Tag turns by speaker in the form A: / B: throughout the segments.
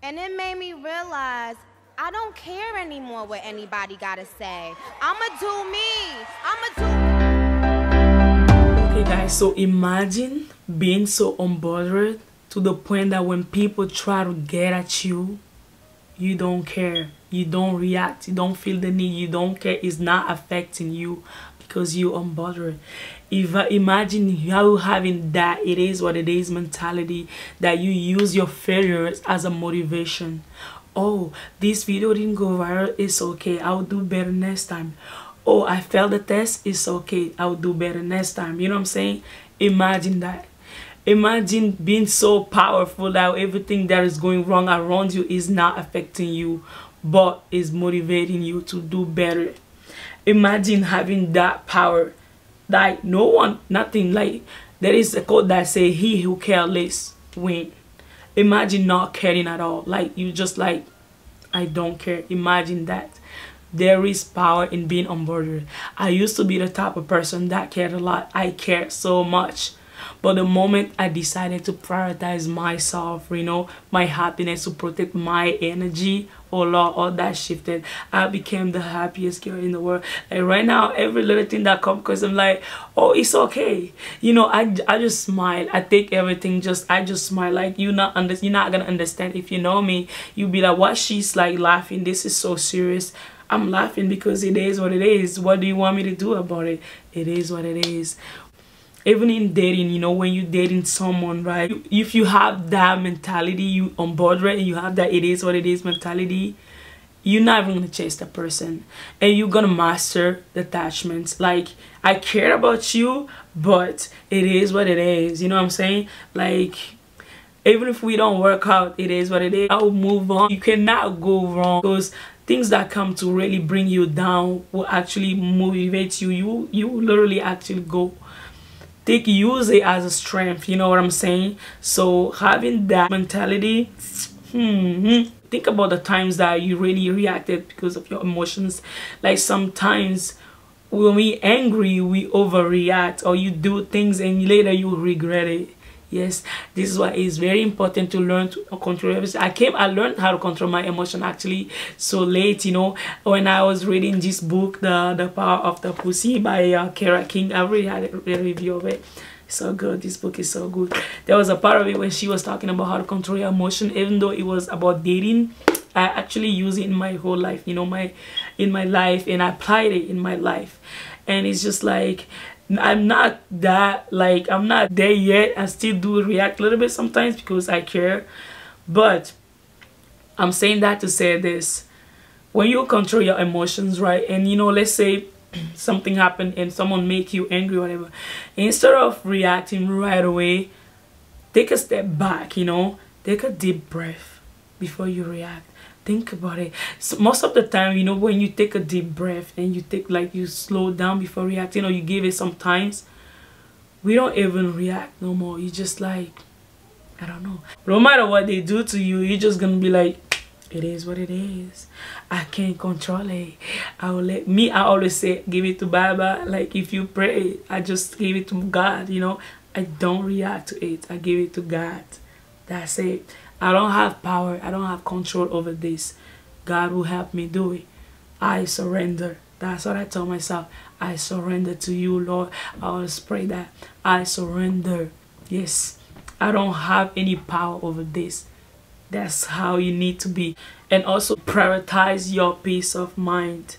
A: And it made me realize I don't care anymore what anybody gotta say. I'ma do me. I'ma
B: do. Okay, guys, so imagine being so unbothered to the point that when people try to get at you, you don't care. You don't react. You don't feel the need. You don't care. It's not affecting you because you unbothered. If uh, imagine you having that it is what it is mentality that you use your failures as a motivation. Oh this video didn't go viral it's okay i'll do better next time. Oh i failed the test it's okay i'll do better next time. You know what i'm saying? Imagine that. Imagine being so powerful that everything that is going wrong around you is not affecting you but is motivating you to do better imagine having that power like no one nothing like there is a quote that say he who cares careless win. Imagine not caring at all. Like you just like i don't care. Imagine that. There is power in being unbothered i used to be the type of person that cared a lot. I cared so much. But the moment i decided to prioritize myself you know my happiness to protect my energy oh lord all that shifted. I became the happiest girl in the world. Like right now every little thing that comes because i'm like oh it's okay. You know i i just smile. I take everything just i just smile. Like you not under you're not gonna understand. If you know me you'll be like what she's like laughing. This is so serious. I'm laughing because it is what it is. What do you want me to do about it? It is what it is even in dating you know when you're dating someone right? If you have that mentality you on board right and you have that it is what it is mentality you're not even gonna chase that person. And you're gonna master the attachments. Like i care about you but it is what it is. You know what i'm saying? Like even if we don't work out it is what it is. I'll move on. You cannot go wrong. Because things that come to really bring you down will actually motivate you. You you literally actually go take use it as a strength you know what i'm saying? So having that mentality hmm, think about the times that you really reacted because of your emotions. Like sometimes when we angry we overreact or you do things and later you regret it yes this is why it's very important to learn to control everything i came i learned how to control my emotion actually so late you know. When i was reading this book the the power of the pussy by uh, kara king i already had a review of it. So good this book is so good. There was a part of it where she was talking about how to control your emotion even though it was about dating. I actually use it in my whole life you know my in my life and i applied it in my life. And it's just like I'm not that like I'm not there yet. I still do react a little bit sometimes because I care. But I'm saying that to say this. When you control your emotions, right? And you know, let's say something happened and someone make you angry whatever. Instead of reacting right away, take a step back, you know. Take a deep breath before you react think about it. So most of the time you know when you take a deep breath and you take like you slow down before reacting or you give it sometimes we don't even react no more. You just like i don't know. No matter what they do to you you're just gonna be like it is what it is. I can't control it. I will let me i always say give it to baba. Like if you pray i just give it to god you know? I don't react to it. I give it to god that's it I don't have power. I don't have control over this. God will help me do it. I surrender. That's what I tell myself. I surrender to you, Lord. I always pray that. I surrender. Yes. I don't have any power over this. That's how you need to be. And also prioritize your peace of mind.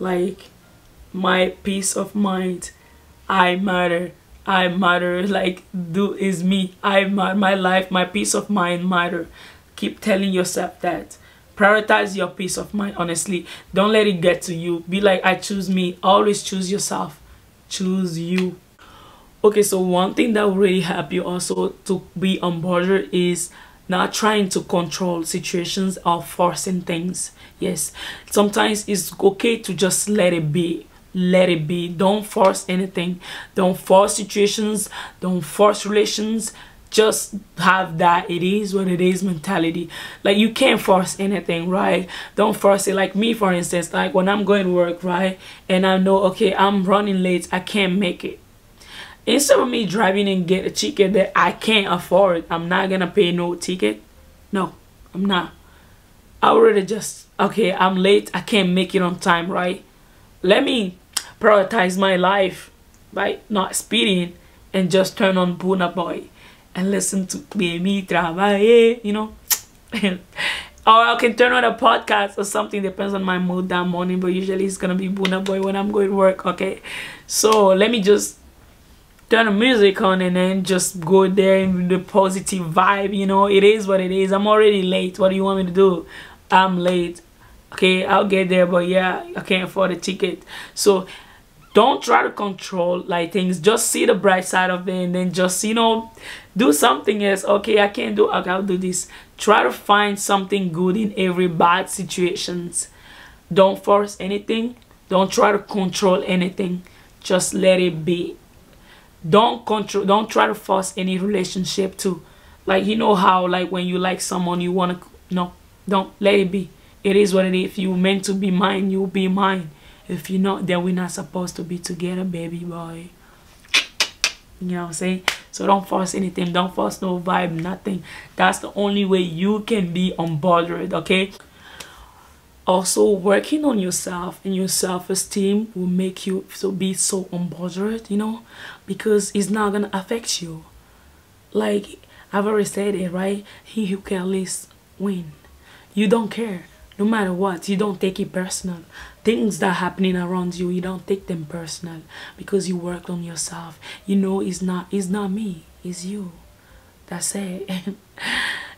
B: Like my peace of mind. I matter. I matter like do is me. I my my life my peace of mind matter. Keep telling yourself that. Prioritize your peace of mind honestly. Don't let it get to you. Be like I choose me. Always choose yourself. Choose you. Okay so one thing that will really help you also to be on border is not trying to control situations or forcing things. Yes. Sometimes it's okay to just let it be let it be. Don't force anything. Don't force situations. Don't force relations. Just have that it is what it is mentality. Like you can't force anything right? Don't force it. Like me for instance like when i'm going to work right? And i know okay i'm running late. I can't make it. Instead of me driving and get a ticket that i can't afford i'm not gonna pay no ticket. No I'm not. I already just okay, I'm late, I can't make it on time, right? Let me prioritize my life by not speeding and just turn on Burna Boy and listen to Baby Trabaje, you know. or I can turn on a podcast or something, depends on my mood that morning, but usually it's gonna be Burna Boy when I'm going to work, okay? So let me just turn the music on and then just go there in the positive vibe, you know. It is what it is. I'm already late. What do you want me to do? I'm late. Okay, I'll get there, but yeah, I can't afford a ticket. So don't try to control like things. Just see the bright side of it and then just you know do something else. Okay i can't do okay, i'll do this. Try to find something good in every bad situations. Don't force anything. Don't try to control anything. Just let it be. Don't control don't try to force any relationship to like you know how like when you like someone you want to no don't let it be. It is what it is. If you meant to be mine you'll be mine if you're not then we're not supposed to be together baby boy. You know what i'm saying? So don't force anything. Don't force no vibe nothing. That's the only way you can be unbothered okay? Also working on yourself and your self-esteem will make you so be so unbothered you know? Because it's not gonna affect you. Like i've already said it right? He who can least win. You don't care no matter what you don't take it personal. Things that are happening around you you don't take them personal because you worked on yourself. You know it's not it's not me it's you. That's it.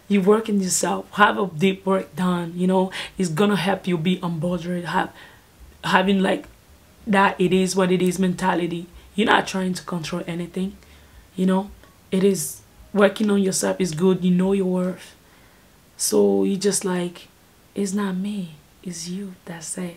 B: You work in yourself. Have a deep work done you know. It's gonna help you be unbothered. Have having like that it is what it is mentality. You're not trying to control anything you know. It is working on yourself is good. You know your worth. So you just like it's not me it's you that say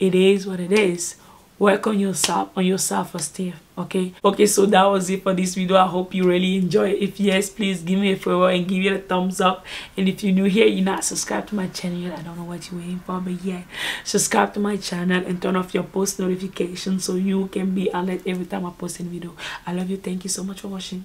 B: it is what it is. Work on yourself on your self-esteem okay? Okay so that was it for this video. I hope you really enjoy it. If yes please give me a favor and give it a thumbs up. And if you're new here you're not subscribed to my channel i don't know what you're waiting for but yeah subscribe to my channel and turn off your post notifications so you can be alert every time i post a video. I love you. Thank you so much for watching